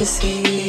to see.